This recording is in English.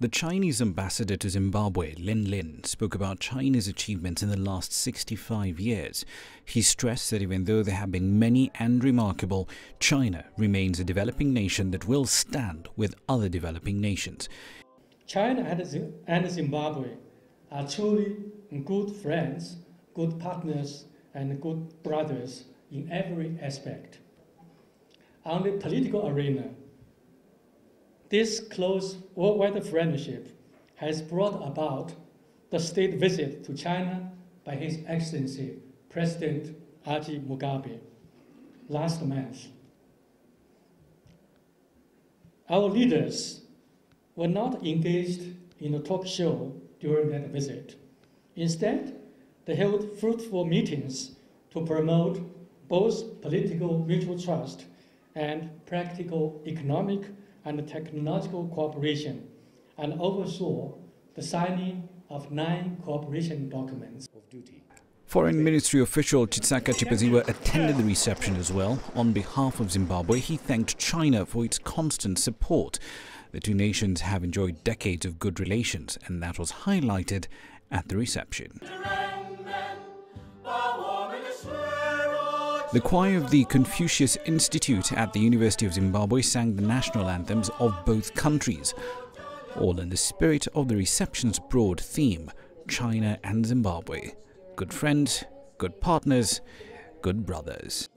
The Chinese ambassador to Zimbabwe, Lin Lin, spoke about China's achievements in the last 65 years. He stressed that even though there have been many and remarkable, China remains a developing nation that will stand with other developing nations. China and Zimbabwe are truly good friends, good partners, and good brothers in every aspect. On the political arena, this close worldwide friendship has brought about the state visit to China by His Excellency President R.G. Mugabe last month. Our leaders were not engaged in a talk show during that visit. Instead, they held fruitful meetings to promote both political mutual trust and practical economic and technological cooperation and oversaw the signing of nine cooperation documents of duty. Foreign Ministry official Chitsaka Chipaziwa attended the reception as well. On behalf of Zimbabwe, he thanked China for its constant support. The two nations have enjoyed decades of good relations, and that was highlighted at the reception. The choir of the Confucius Institute at the University of Zimbabwe sang the national anthems of both countries, all in the spirit of the reception's broad theme China and Zimbabwe. Good friends, good partners, good brothers.